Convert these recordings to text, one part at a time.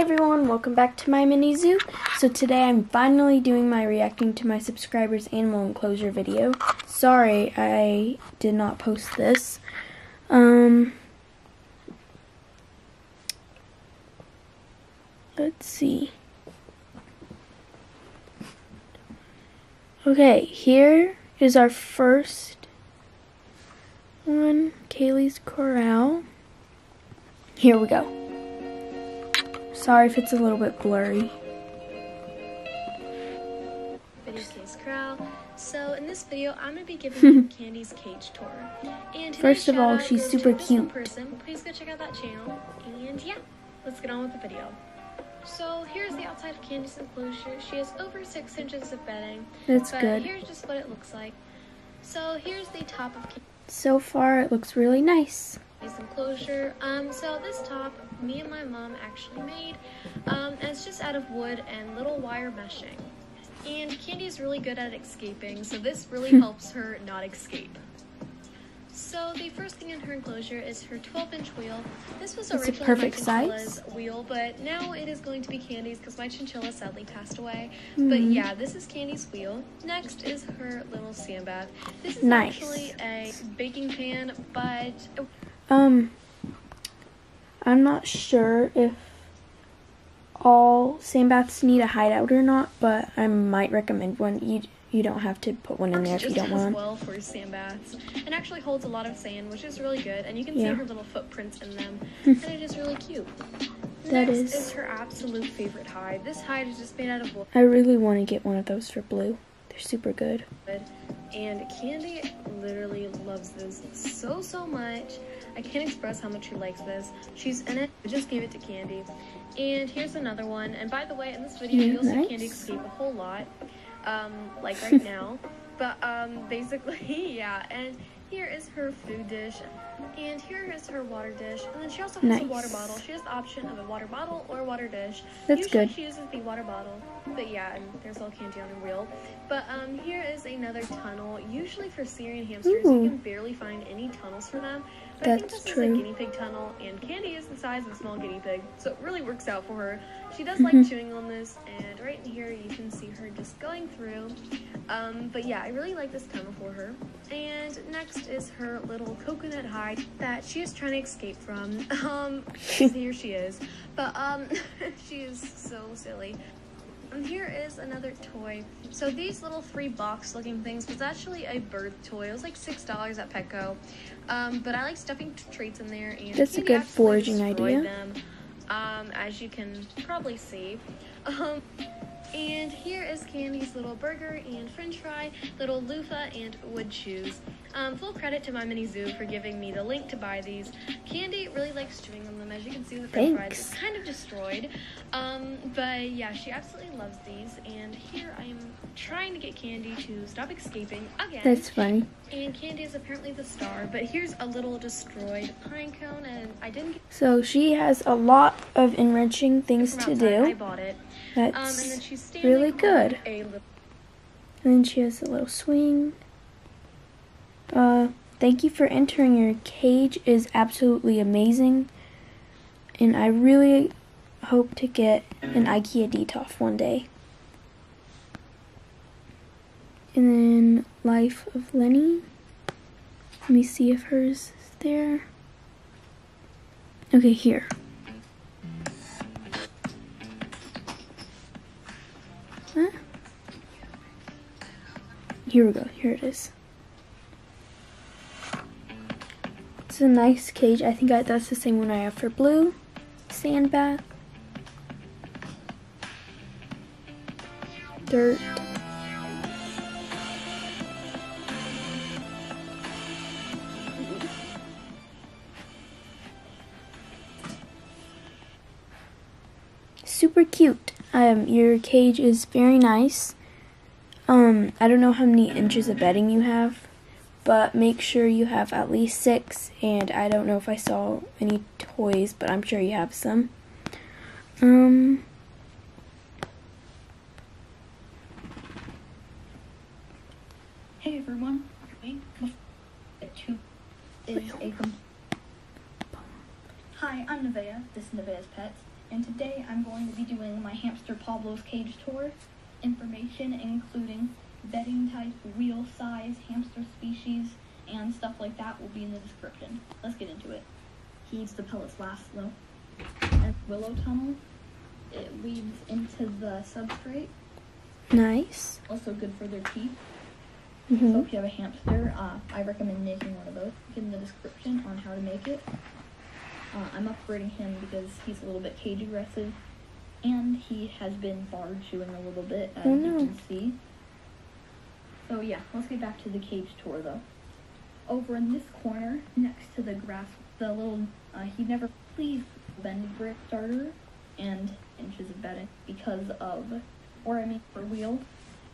everyone, welcome back to my mini zoo. So today I'm finally doing my reacting to my subscribers animal enclosure video. Sorry I did not post this. Um Let's see. Okay, here is our first one, Kaylee's Korral. Here we go. Sorry if it's a little bit blurry. Kaylee's Korral. So in this video, I'm gonna be giving you Candy's cage tour. And First of all, she's super cute. Person, please go check out that channel. And yeah, let's get on with the video. So here's the outside of Candy's enclosure. She has over six inches of bedding. That's but good. Here's just what it looks like. So here's the top of So far, it looks really nice. Candy's enclosure. Um, so this top, me and my mom actually made. Um, and it's just out of wood and little wire meshing. And Candy is really good at escaping, so this really helps her not escape. So the first thing in her enclosure is her 12-inch wheel. This was It's a originally perfect my size. chinchilla's wheel, but now it is going to be Candy's because my chinchilla sadly passed away. Mhm. But yeah, this is Candy's wheel. Next is her little sand bath. This is Nice. actually a baking pan, but Um, I'm not sure if all sand baths need a hideout or not, but I might recommend one. You you don't have to put one in there if you don't want. well for sand baths and actually holds a lot of sand which is really good and you can Yeah. see her little footprints in them and it is really cute That Next is. is her absolute favorite hide this hide is just made out of wood I really want to get one of those for Blue. They're super good. and candy literally loves this so so much i can't express how much she likes this. She's in it. I just gave it to candy. And here's another one. And by the way in this video you'll see candy escape a whole lot um like right now. But um basically yeah. And here is her food dish and here is her water dish and then she also has a water bottle she has the option of a water bottle or a water dish That's Usually good. she uses the water bottle but yeah and there's a little candy on her wheel but um here is another tunnel usually for syrian hamsters Ooh. you can barely find any tunnels for them but i think That's this is true. a guinea pig tunnel and candy is the size of a small guinea pig so it really works out for her she does like Mhm. chewing on this and right in here you can see her just going through um, but yeah, I really like this tunnel for her. And next is her little coconut that she is trying to escape from. Um, here she is. But um, she is so silly. And here is another toy. So these little three box looking things was actually a bird toy. It was like six dollars at Petco. Um, but I like stuffing treats in there and That's a good foraging idea. Them, um, as you can probably see. Um, and here is Candy's little burger and french fry, little loofah, and wood shoes. Um, full credit to my mini zoo for giving me the link to buy these. Candy really likes chewing on them, as you can see the french fries. It's kind of destroyed. Um, but yeah, she absolutely loves these. And here I am trying to get Candy to stop escaping again. That's funny. and Candy is apparently the star. But here's a little destroyed pine cone, and I didn't get So she has a lot of enriching things to outside. I do. bought it. Um, and That's then she's really good. And then she has a little swing. Uh, thank you for entering. Your cage is absolutely amazing. And I really hope to get an IKEA Detolf one day. And then Life of Lenny. Let me see if hers is there. Okay, here. Huh? Here we go. Here it is. A nice cage. I think I, that's the same one I have for Blue. Sand bath. Dirt. Super cute. Um, your cage is very nice. Um, I don't know how many inches of bedding you have, but make sure you have at least six. And I don't know if I saw any toys, but I'm sure you have some. Um, Hey everyone, wait, two is a Hi, I'm Nevaeh. This is Nevaeh's Pets, and today I'm going to be doing my hamster Pablo's cage tour. Information including bedding type, wheel size, hamster species, and stuff like that will be in the description. Let's get into it. He eats the pellets last though. And willow tunnel, it leads into the substrate, Nice. also good for their teeth. hmm So if you have a hamster, uh, I recommend making one of those. In the description on how to make it. Uh, I'm upgrading him because he's a little bit cage aggressive, and he has been barred chewing a little bit, as Oh, you no. can see. So yeah, let's get back to the cage tour though. Over in this corner, next to the grass, the little uh, he never please bendy brick starter and inches of bedding because of, or I mean for wheel,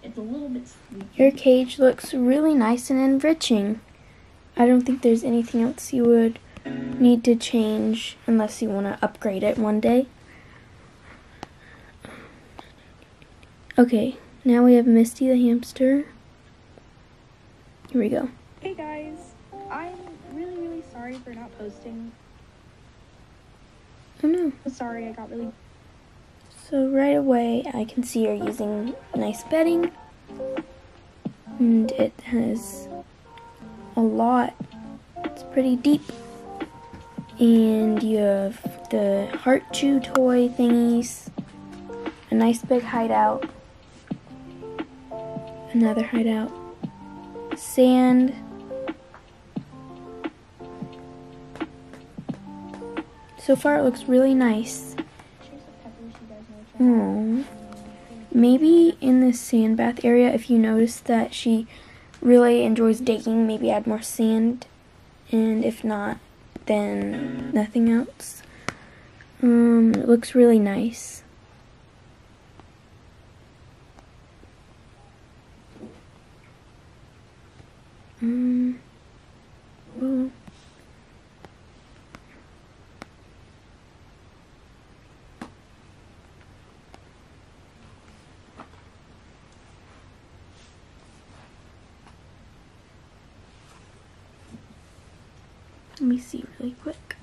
it's a little bit sleepy. Your cage looks really nice and enriching. I don't think there's anything else you would need to change unless you want to upgrade it one day. Okay, now we have Misty the hamster. Here we go. Hey guys, I'm really, really sorry for not posting. Oh no. Sorry, I got really. So right away I can see you're using nice bedding. And it has a lot. It's pretty deep. And you have the heart chew toy thingies. A nice big hideout. Another hideout. Sand. So far it looks really nice. Hmm. Maybe in the sand bath area, if you notice that she really enjoys digging, maybe add more sand. And if not, then nothing else. Um, it looks really nice. Um, well, let me see really quick.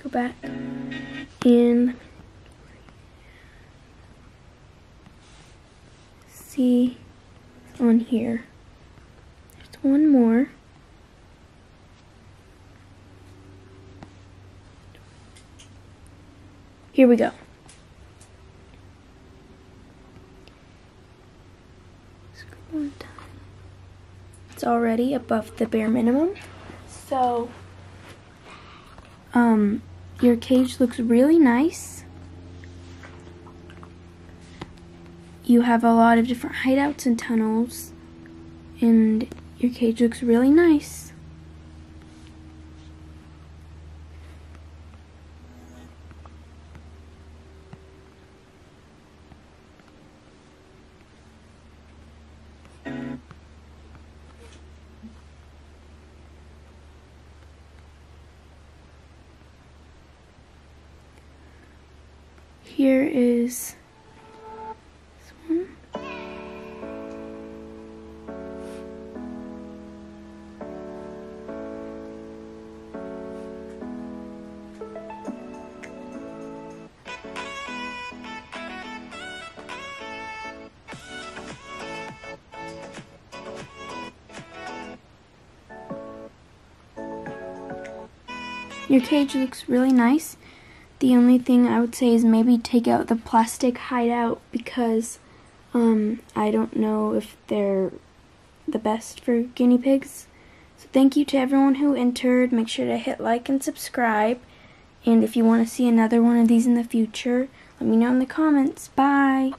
Go back and see on here. There's one more. Here we go. Scroll down. It's already above the bare minimum. So, um, your cage looks really nice. You have a lot of different hideouts and tunnels, and your cage looks really nice. Here is this one. Your cage looks really nice. The only thing I would say is maybe take out the plastic hideout because um, I don't know if they're the best for guinea pigs. So thank you to everyone who entered. Make sure to hit like and subscribe. And if you want to see another one of these in the future, let me know in the comments. Bye.